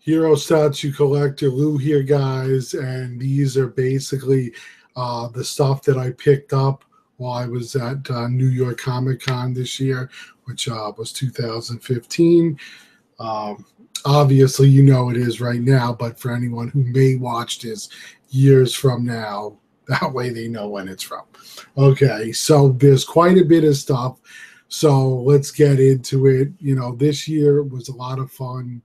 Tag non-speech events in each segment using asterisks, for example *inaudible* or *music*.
Hero Statue Collector Lou here, guys, and these are basically uh, the stuff that I picked up while I was at uh, New York Comic Con this year, which uh, was 2015. Um, obviously, you know it is right now, but for anyone who may watch this years from now, *laughs* that way they know when it's from. Okay, so there's quite a bit of stuff. So let's get into it. You know, this year was a lot of fun.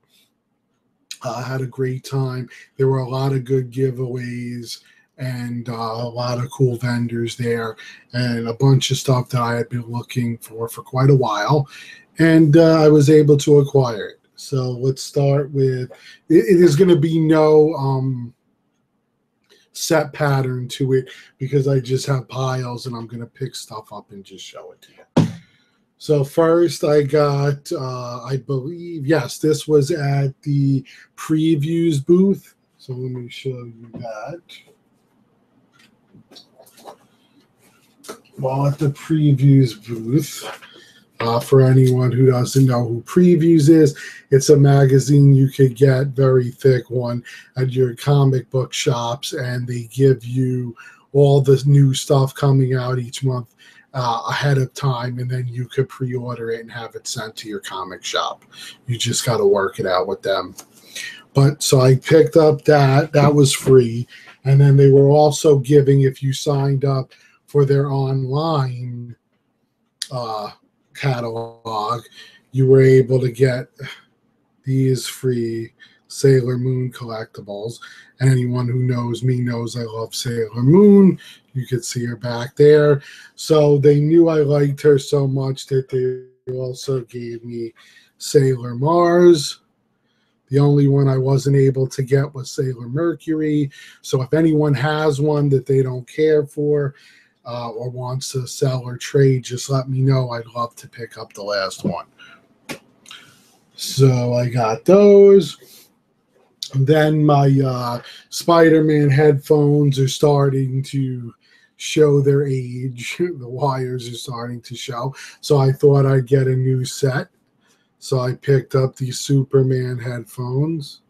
Uh, had a great time. There were a lot of good giveaways and uh, a lot of cool vendors there and a bunch of stuff that I had been looking for for quite a while. And uh, I was able to acquire it. So let's start with it, it is going to be no um, set pattern to it because I just have piles and I'm going to pick stuff up and just show it to you. So first, I got, uh, I believe, yes, this was at the previews booth. So let me show you that. While at the previews booth, uh, for anyone who doesn't know who previews is, it's a magazine you could get, very thick one, at your comic book shops, and they give you all the new stuff coming out each month uh, ahead of time, and then you could pre-order it and have it sent to your comic shop. You just got to work it out with them. But so I picked up that that was free, and then they were also giving if you signed up for their online uh, catalog, you were able to get these free Sailor Moon collectibles. And anyone who knows me knows I love Sailor Moon. You could see her back there. So they knew I liked her so much that they also gave me Sailor Mars. The only one I wasn't able to get was Sailor Mercury. So if anyone has one that they don't care for uh, or wants to sell or trade, just let me know. I'd love to pick up the last one. So I got those. Then my uh, Spider Man headphones are starting to show their age. *laughs* The wires are starting to show. So I thought I'd get a new set. So I picked up the Superman headphones.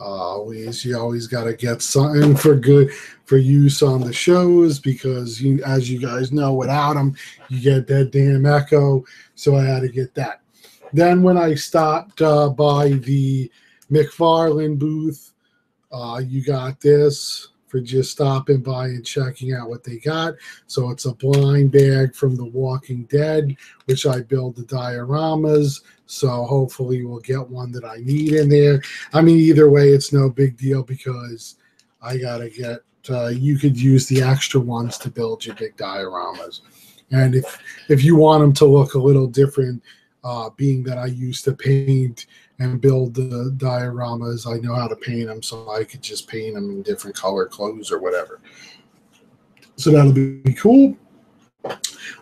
always, you always got to get something for good for use on the shows because, you, as you guys know, without them, you get that damn echo. So I had to get that. Then when I stopped uh, by the McFarlane booth, uh, you got this for just stopping by and checking out what they got. So it's a blind bag from The Walking Dead, which I build the dioramas. So hopefully we'll get one that I need in there. I mean, either way, it's no big deal because I gotta get. Uh, you could use the extra ones to build your big dioramas, and if if you want them to look a little different, uh, being that I used to paint and build the dioramas. I know how to paint them, so I could just paint them in different color clothes or whatever. So that'll be cool.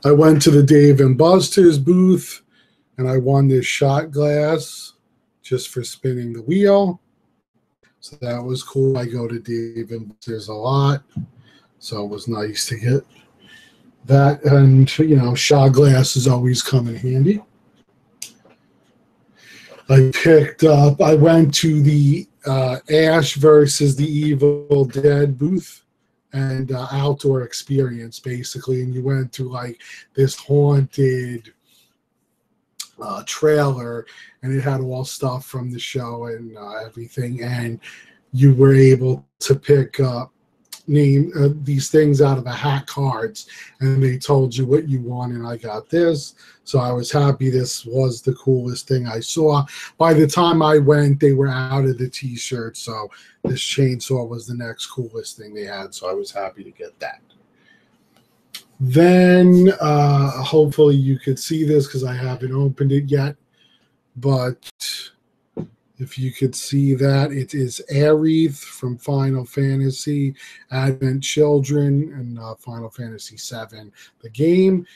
I went to the Dave and Buster's booth and I won this shot glass just for spinning the wheel. So that was cool. I go to Dave and Buster's a lot. So it was nice to get that. And, you know, shot glasses always come in handy. I picked up, I went to the uh, Ash versus the Evil Dead booth and uh, outdoor experience, basically. And you went to like this haunted uh, trailer and it had all stuff from the show and uh, everything. And you were able to pick up name uh, these things out of a hat cards and they told you what you want and i got this. So i was happy this was the coolest thing i saw. By the time i went they were out of the t-shirt so this chainsaw was the next coolest thing they had so i was happy to get that. Then uh hopefully you could see this because i haven't opened it yet but if you could see that, it is Aerith from Final Fantasy, Advent Children, and uh, Final Fantasy VII. The game,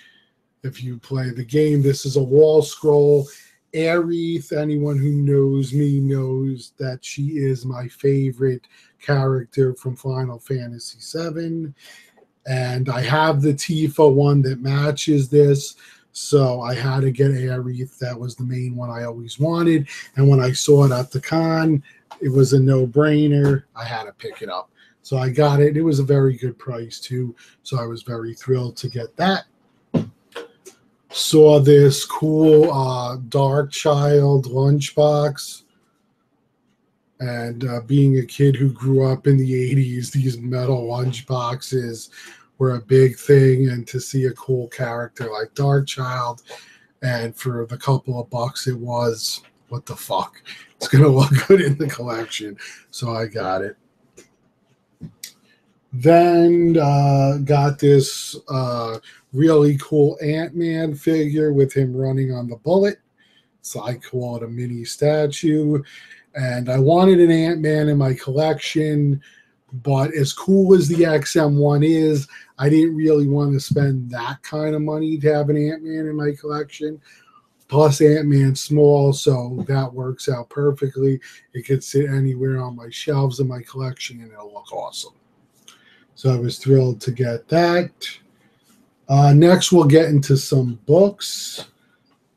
if you play the game, this is a wall scroll. Aerith, anyone who knows me knows that she is my favorite character from Final Fantasy VII. And I have the Tifa one that matches this So I had to get Aerith. That was the main one I always wanted. And when I saw it at the con, it was a no brainer. I had to pick it up. So I got it. It was a very good price too. So I was very thrilled to get that. Saw this cool uh, Darkchylde lunchbox. And uh, being a kid who grew up in the 80s, these metal lunchboxes were a big thing. And to see a cool character like Darkchylde, and for the couple of bucks it was, what the fuck? *laughs* It's to look good in the collection. So I got it. Then uh, got this uh, really cool Ant Man figure with him running on the bullet. So I call it a mini statue. And I wanted an Ant Man in my collection, but as cool as the XM1 is, I didn't really want to spend that kind of money to have an Ant Man in my collection. Plus, Ant Man small, so that works out perfectly. It could sit anywhere on my shelves in my collection and it'll look awesome. So I was thrilled to get that. Uh, next, we'll get into some books.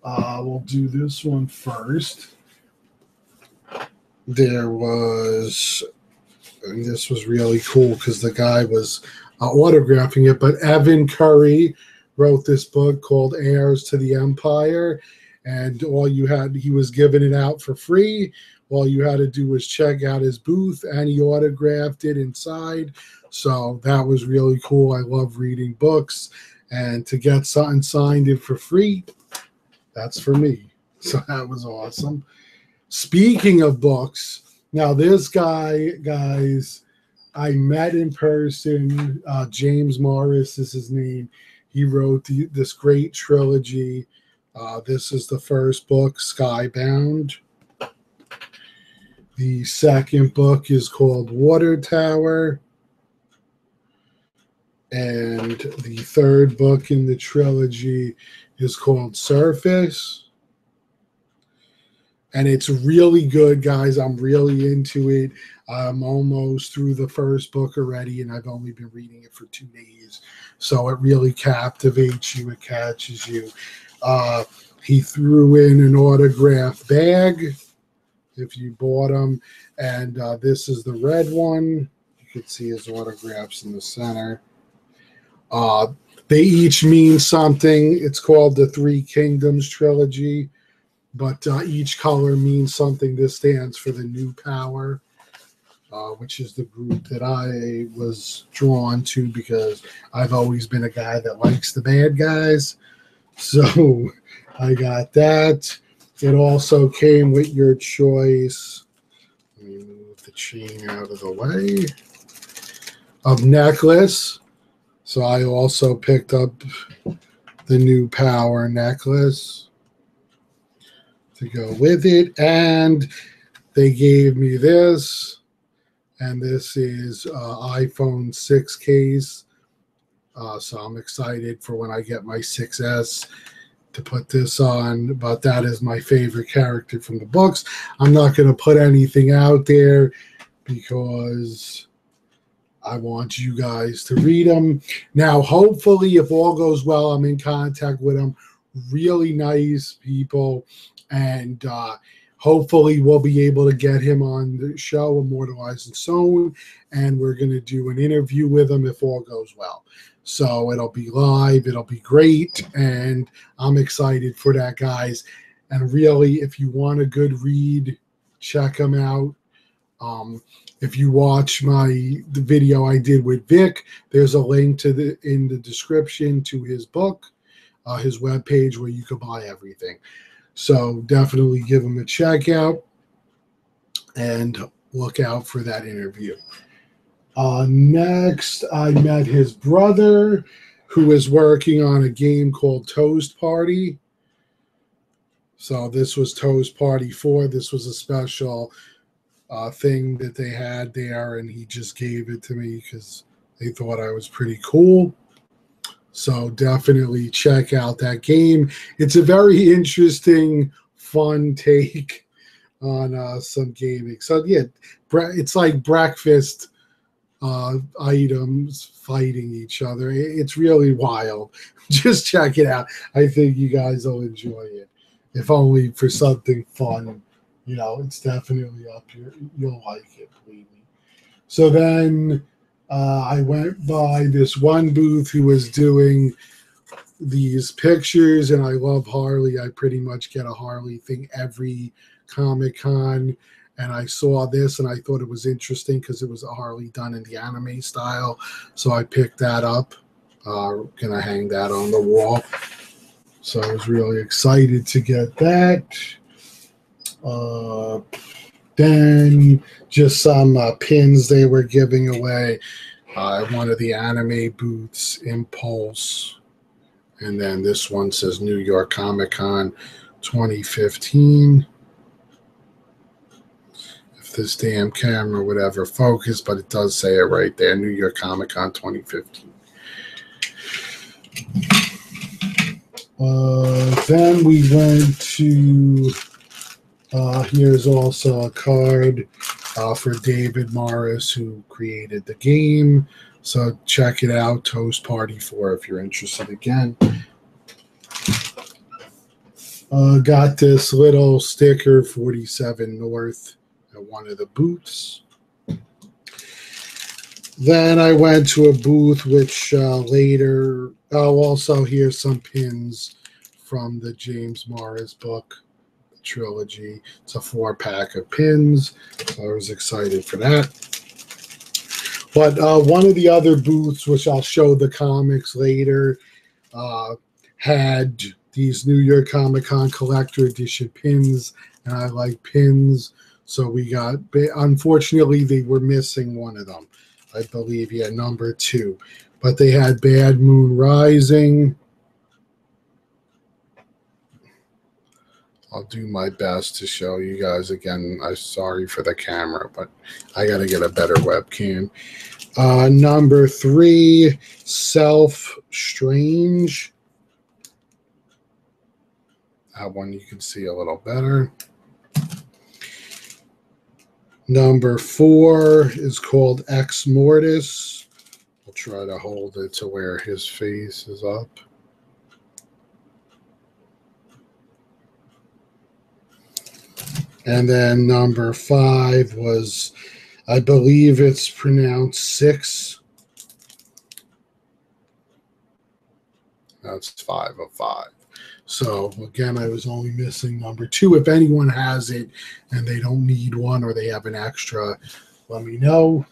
Uh, we'll do this one first. There was, and this was really cool because the guy was uh, autographing it, but Evan Currie wrote this book called Heirs to the Empire. And all you had, he was giving it out for free. All you had to do was check out his booth, and he autographed it inside. So that was really cool. I love reading books, and to get something signed in for free, that's for me. *laughs* So that was awesome. Speaking of books, now this guy, guys, I met in person. Uh, James Morris is his name. He wrote the, this great trilogy. Uh, this is the first book, Skybound. The second book is called Water Tower. And the third book in the trilogy is called Surface. And it's really good, guys. I'm really into it. I'm almost through the first book already, and I've only been reading it for two days. So it really captivates you, it catches you. Uh, he threw in an autograph bag if you bought them. And uh, this is the red one. You can see his autographs in the center. Uh, they each mean something. It's called the Three Kingdoms trilogy, but uh, each color means something. This stands for the New Power, uh, which is the group that I was drawn to because I've always been a guy that likes the bad guys. So *laughs* I got that. It also came with your choice. Let me move the chain out of the way of necklace. So I also picked up the new power necklace to go with it. And they gave me this. And this is uh, iPhone 6 case. Uh, so I'm excited for when I get my 6S to put this on, but that is my favorite character from the books. I'm not going to put anything out there because I want you guys to read them. Now, hopefully, if all goes well, I'm in contact with them. Really nice people. And uh, hopefully, we'll be able to get him on the show, Immortalized and Sewn. And we're going to do an interview with him if all goes well. So it'll be live, it'll be great, and I'm excited for that, guys. And really, if you want a good read, check him out. Um, if you watch my the video I did with Vic, there's a link to the in the description to his book, uh, his webpage where you can buy everything. So definitely give him a check out and look out for that interview. Uh, next, I met his brother, who is working on a game called Toast Party. So this was Toast Party 4. This was a special uh, thing that they had there, and he just gave it to me because they thought I was pretty cool. So definitely check out that game. It's a very interesting, fun *laughs* take on uh, some gaming. So yeah, it's like breakfast uh, items fighting each other. It's really wild. *laughs* Just check it out. I think you guys will enjoy it. If only for something fun, you know, it's definitely up here. You'll like it, believe me. So then uh, I went by this one booth who was doing these pictures, and I love Harley. I pretty much get a Harley thing every Comic Con and I saw this and I thought it was interesting because it was a Harley done in the anime style. So I picked that up. Uh, gonna hang that on the wall. So I was really excited to get that. Uh, then just some uh, pins they were giving away. Uh, one of the anime booths, Impulse. And then this one says New York Comic Con 2015 If this damn camera would ever focus, but it does say it right there New York Comic Con 2015. Uh, then we went to, uh, here's also a card uh, for David Morris, who created the game. So check it out, Toast Party 4, if you're interested again. Uh, got this little sticker, 47 North at one of the booths. Then I went to a booth which uh, later, oh, also here's some pins from the James Morris book trilogy. It's a four pack of pins, so I was excited for that. But uh, one of the other booths, which I'll show the comics later, uh, had these New York Comic Con collector edition pins, and I like pins. So we got, unfortunately, they were missing one of them. I believe, yeah, number two. But they had Bad Moon Rising. I'll do my best to show you guys again. I'm sorry for the camera, but I got to get a better webcam. Uh, number three, Self Strange. That one you can see a little better. Number four is called Ex Mortis. I'll try to hold it to where his face is up. And then number five was, I believe it's pronounced six. That's five of five. So again, I was only missing number two. If anyone has it and they don't need one or they have an extra, let me know.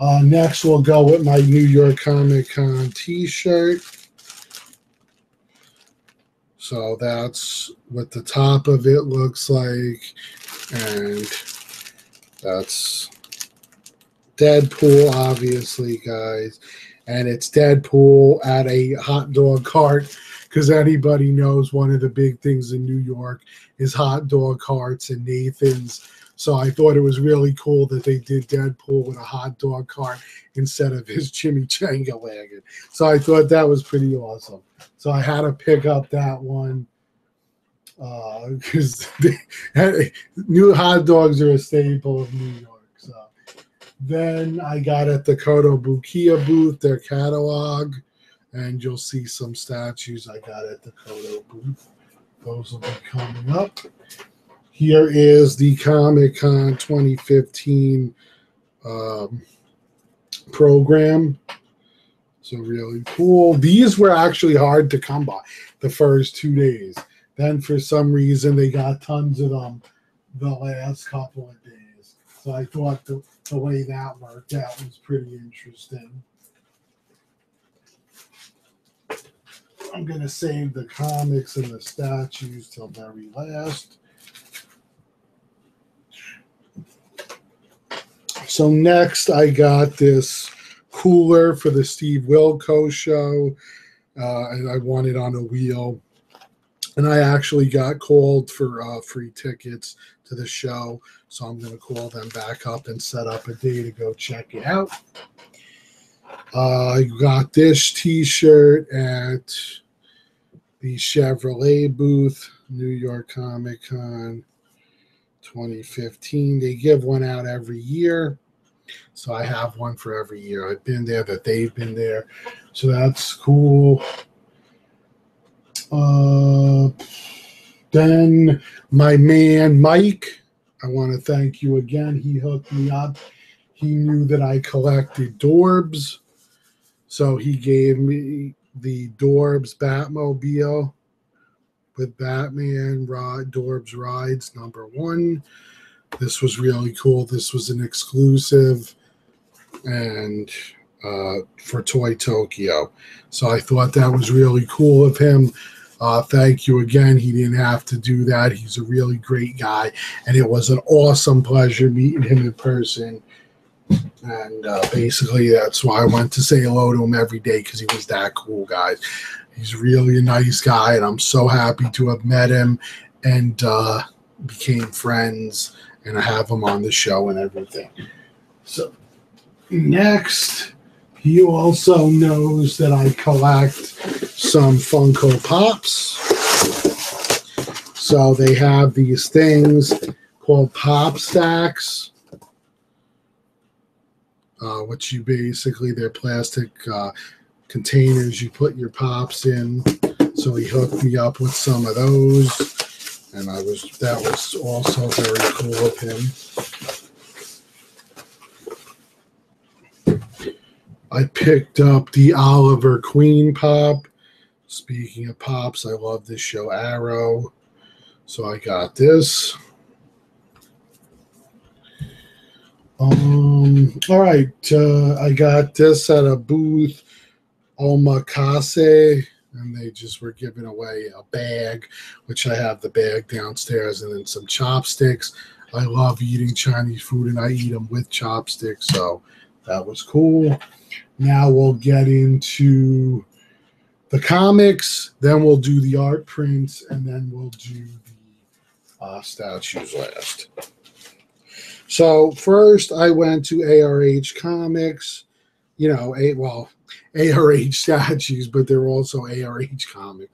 Uh, next, we'll go with my New York Comic Con T-shirt. So that's what the top of it looks like, and that's Deadpool, obviously, guys. And it's Deadpool at a hot dog cart because anybody knows one of the big things in New York is hot dog carts and Nathan's. So I thought it was really cool that they did Deadpool with a hot dog cart instead of his *laughs* chimichanga wagon. So I thought that was pretty awesome. So I had to pick up that one because uh, *laughs* new hot dogs are a staple of New York. So then I got at the Kotobukiya booth their catalog and you'll see some statues I got at the Koto booth. Those will be coming up. Here is the Comic Con 2015 um, program. So really cool. These were actually hard to come by the first two days. Then for some reason they got tons of them the last couple of days. So I thought the, the way that worked out was pretty interesting. I'm going to save the comics and the statues till very last. So next, I got this cooler for the Steve Wilkos show, uh, and I want it on a wheel. And I actually got called for uh, free tickets to the show, so I'm going to call them back up and set up a day to go check it out. Uh, I got this T-shirt at the Chevrolet booth, New York Comic Con 2015. They give one out every year. So I have one for every year. I've been there, that they've been there. So that's cool. Uh, then my man Mike, I want to thank you again. He hooked me up. He knew that I collected Dorbz. So he gave me the Dorbz Batmobile with Batman Rod Dorbz Ridez number one. This was really cool. This was an exclusive and uh, for Toy Tokyo. So I thought that was really cool of him. Uh, thank you again. He didn't have to do that. He's a really great guy, and it was an awesome pleasure meeting him in person. And uh, basically, that's why I went to say hello to him every day because he was that cool, guys. He's really a nice guy, and I'm so happy to have met him and uh, became friends, and I have him on the show and everything. So next, he also knows that I collect some Funko Pops. So they have these things called Pop Stacks, uh, which you basically, they're plastic uh, containers you put your pops in. So he hooked me up with some of those. And I was that was also very cool of him. I picked up the Oliver Queen pop. Speaking of pops, I love this show Arrow. So I got this. Um, all right. Uh, I got this at a booth, Omakase, and they just were giving away a bag, which I have the bag downstairs, and then some chopsticks. I love eating Chinese food, and I eat them with chopsticks, so that was cool. Now we'll get into the comics, then we'll do the art prints, and then we'll do the uh, statues last. So first, I went to ARH Comics. You know, a well, ARH statues, but they're also ARH comics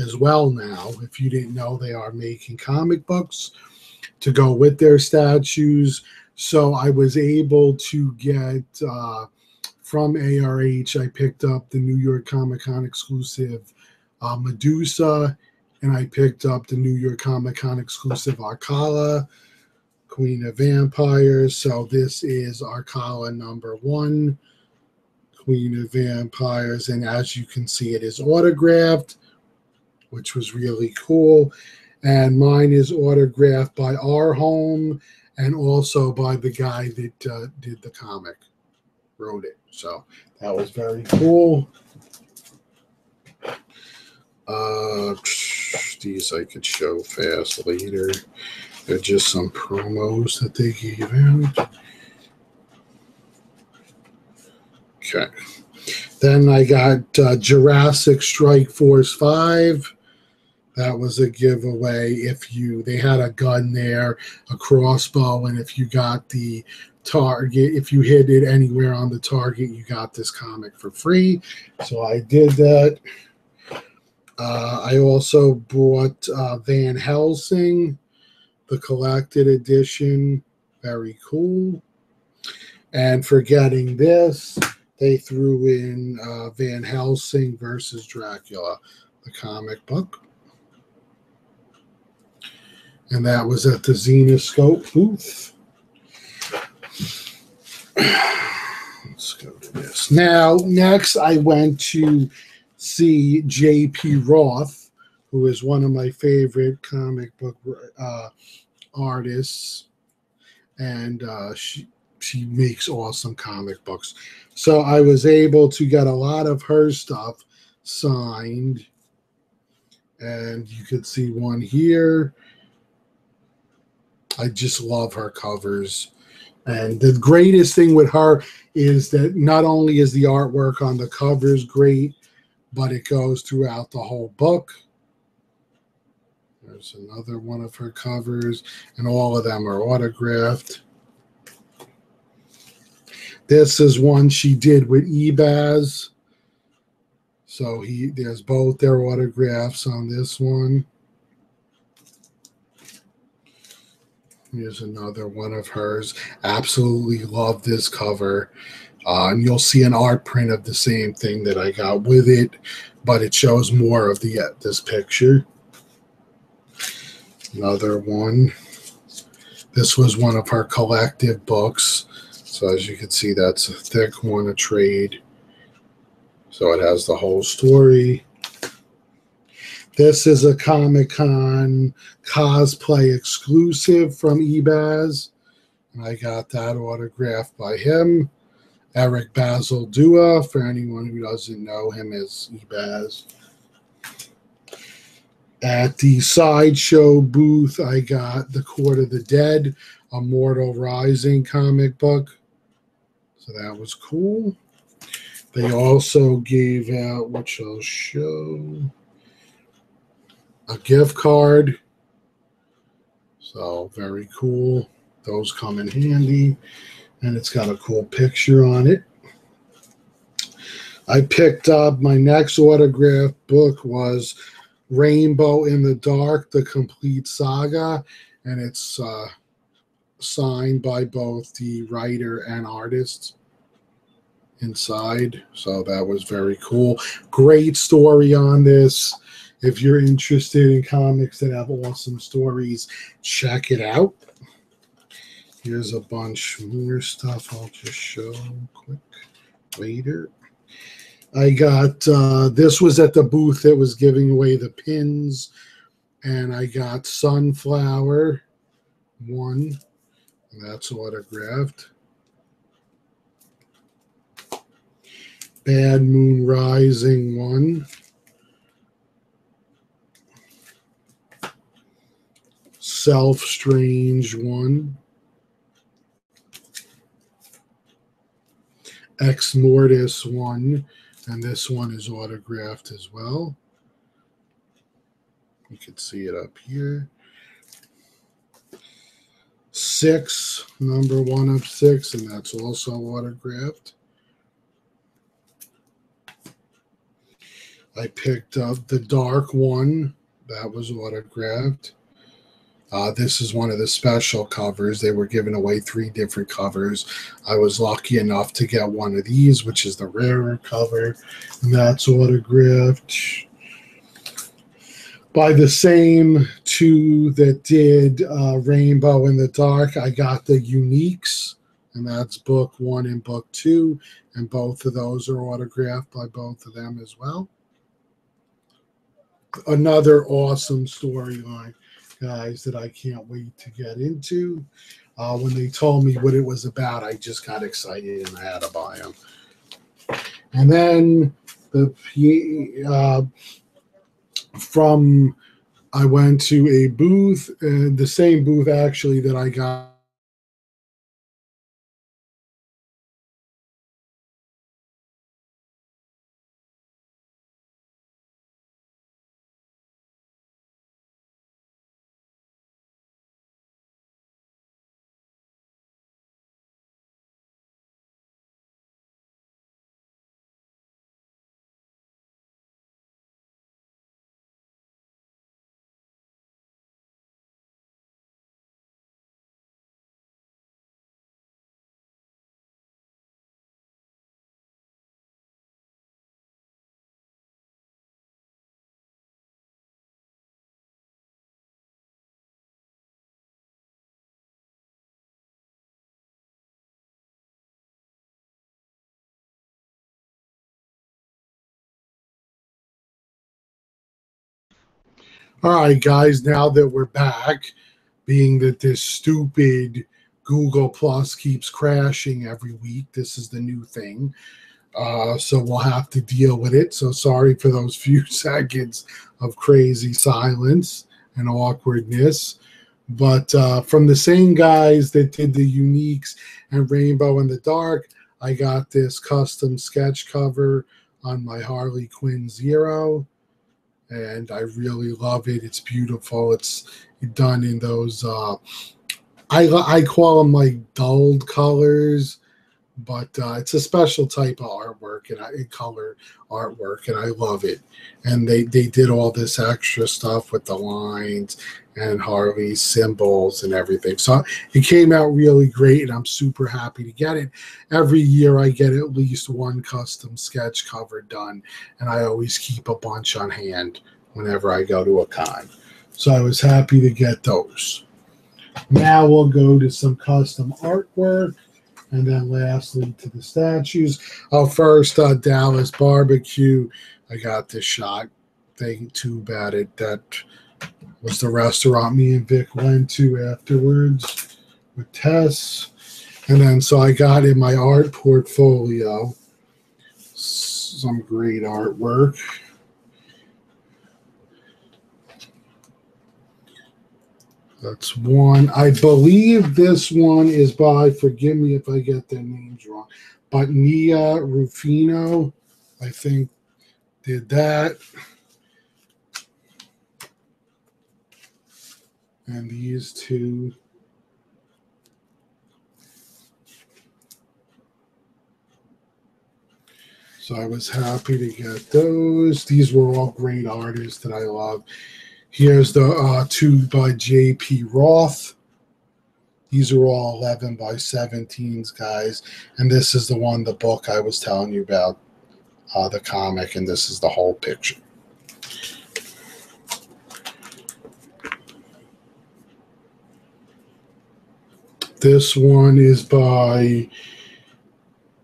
as well now. If you didn't know, they are making comic books to go with their statues. So I was able to get uh, from ARH. I picked up the New York Comic Con exclusive uh, Medusa, and I picked up the New York Comic Con exclusive Arcala, Queen of Vampires. So this is Arkala number one, Queen of Vampires, and as you can see, it is autographed, which was really cool. And mine is autographed by our home and also by the guy that uh, did the comic, wrote it. So that was very cool. Uh, these I could show fast later. They're just some promos that they gave out. Okay. Then I got uh, Jurassic Strike Force 5. That was a giveaway. If you, they had a gun there, a crossbow, and if you got the target, if you hit it anywhere on the target, you got this comic for free. So I did that. Uh, I also bought uh, Van Helsing, the collected edition. Very cool. And forgetting this, they threw in uh, Van Helsing versus Dracula, the comic book and that was at the Zenescope booth. *sighs* Let's go to this. Now, next, I went to see J.P. Roth, who is one of my favorite comic book uh, artists, and uh, she she makes awesome comic books. So I was able to get a lot of her stuff signed, and you could see one here I just love her covers. And the greatest thing with her is that not only is the artwork on the covers great, but it goes throughout the whole book. There's another one of her covers, and all of them are autographed. This is one she did with Ebas. So he there's both their autographs on this one. Here's another one of hers. Absolutely love this cover. Uh, and you'll see an art print of the same thing that I got with it, but it shows more of the uh, this picture. Another one. This was one of her collective books. So as you can see, that's a thick one, a trade. So it has the whole story. This is a Comic Con cosplay exclusive from Ebas. And I got that autographed by him. Eric Basaldua, for anyone who doesn't know him as Ebas. At the sideshow booth, I got The Court of the Dead, Immortal Rising comic book. So that was cool. They also gave out, which I'll show, a gift card. So very cool. Those come in handy. And it's got a cool picture on it. I picked up my next autograph book was Rainbow in the Dark, the complete saga, and it's uh, signed by both the writer and artist inside. So that was very cool. Great story on this. If you're interested in comics that have awesome stories, check it out. Here's a bunch more stuff I'll just show quick later. I got uh, this was at the booth that was giving away the pins, and I got Sunflower one. That's autographed. Bad Moon Rising one. Self Strange one. Ex Mortis one. And this one is autographed as well. You can see it up here. Six, number one of six, and that's also autographed. I picked up the dark one. That was autographed. Uh, this is one of the special covers. They were giving away three different covers. I was lucky enough to get one of these, which is the rarer cover, and that's autographed by the same two that did uh, Rainbow in the Dark. I got the Uniques, and that's book one and book two, and both of those are autographed by both of them as well. Another awesome storyline guys that I can't wait to get into. Uh, when they told me what it was about, I just got excited and I had to buy them. And then the uh, from I went to a booth, uh, the same booth actually that I got All right, guys, now that we're back, being that this stupid Google Plus keeps crashing every week, this is the new thing. Uh, so we'll have to deal with it. So sorry for those *laughs* few seconds of crazy silence and awkwardness. But uh, from the same guys that did the Uniques and Rainbow in the Dark, I got this custom sketch cover on my Harley Quinn Zero and I really love it. It's beautiful. It's done in those uh, I I call them like dulled colors, but uh, it's a special type of artwork and I, color artwork, and I love it. And they they did all this extra stuff with the lines and Harley's symbols and everything. So it came out really great, and I'm super happy to get it. Every year I get at least one custom sketch cover done, and I always keep a bunch on hand whenever I go to a con. So I was happy to get those. Now we'll go to some custom artwork. And then lastly to the statues. Oh, first, uh, Dallas Barbecue. I got this shot. They too bad it that was the restaurant me and Vic went to afterwards with Tess. And then so I got in my art portfolio some great artwork. That's one. I believe this one is by, forgive me if I get their names wrong, but Nei Ruffino, I think, did that. And these two. So I was happy to get those. These were all great artists that I love. Here's the uh, two by J.P. Roth. These are all 11 by 17s, guys. And this is the one, the book I was telling you about, uh, the comic, and this is the whole picture. This one is by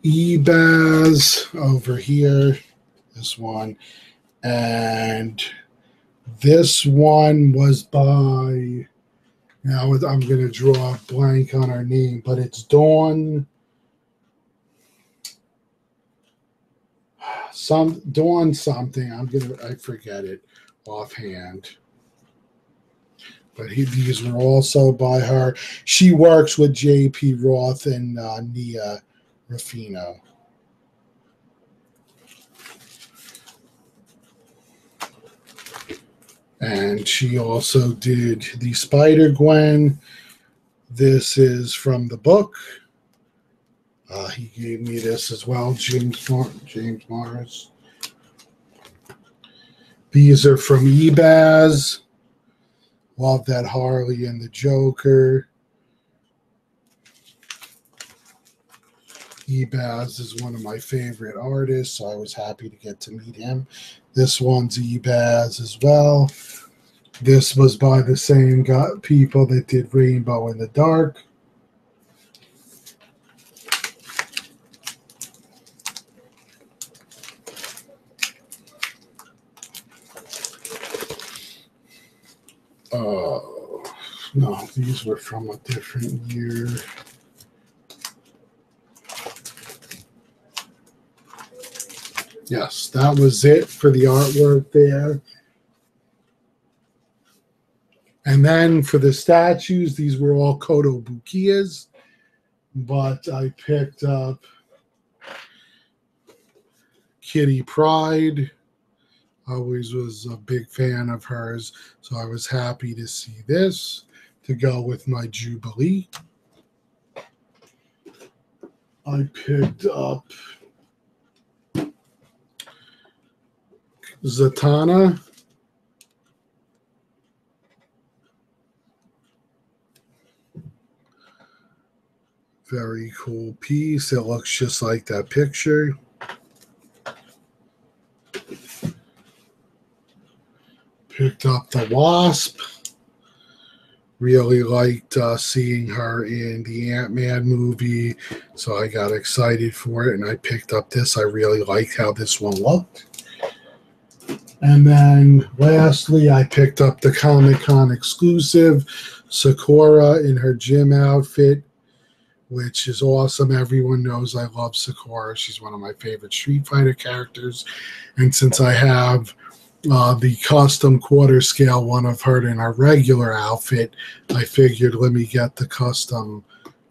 Ebas over here. This one. And this one was by, now I'm going to draw a blank on her name, but it's Dawn. Some Dawn something. I'm gonna I forget it offhand. But he, these were also by her. She works with J.P. Roth and uh, Nei Ruffino. And she also did the Spider Gwen. This is from the book. Uh, he gave me this as well, James Mar- James Morris. These are from Ebas. Love that Harley and the Joker. Ebas is one of my favorite artists, so I was happy to get to meet him. This one's Ebas as well. This was by the same guy, people that did Rainbow in the Dark. Oh, no, these were from a different year. Yes, that was it for the artwork there. And then for the statues, these were all Kotobukiyas, but I picked up Kitty Pryde. Always was a big fan of hers, so I was happy to see this to go with my Jubilee. I picked up Zatanna. Very cool piece. It looks just like that picture. Picked up the Wasp. Really liked uh, seeing her in the Ant Man movie, so I got excited for it and I picked up this. I really liked how this one looked. And then lastly, I picked up the Comic Con exclusive Sakura in her gym outfit, which is awesome. Everyone knows I love Sakura. She's one of my favorite Street Fighter characters. And since I have uh, the custom quarter scale one of her in her regular outfit, I figured let me get the custom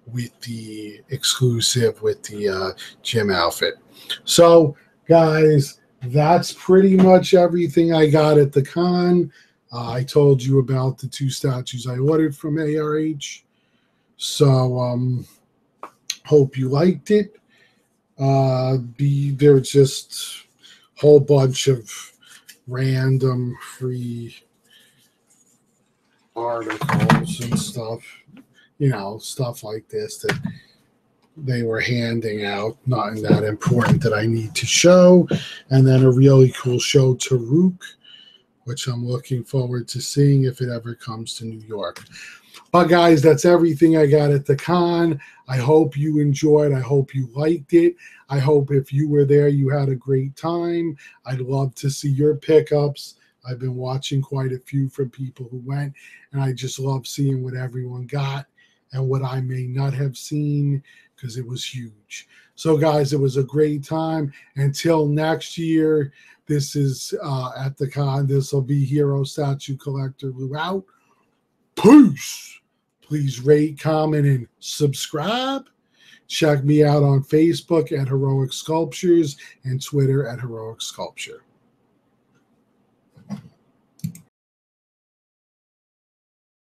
with the exclusive with the uh, gym outfit. So, guys, that's pretty much everything I got at the con. Uh, I told you about the two statues I ordered from ARH. So, um, hope you liked it. Uh, be there's just a whole bunch of random free articles and stuff, you know, stuff like this that they were handing out, not that important that I need to show. And then a really cool show, Toruk, which I'm looking forward to seeing if it ever comes to New York. But guys, that's everything I got at the con. I hope you enjoyed. I hope you liked it. I hope if you were there, you had a great time. I'd love to see your pickups. I've been watching quite a few from people who went, and I just love seeing what everyone got and what I may not have seen because it was huge. So, guys, it was a great time. Until next year, this is uh, at the con. This will be Hero Statue Collector Lou out. Peace. Please rate, comment, and subscribe. Check me out on Facebook at Heroic Sculptures and Twitter at Heroic Sculpture.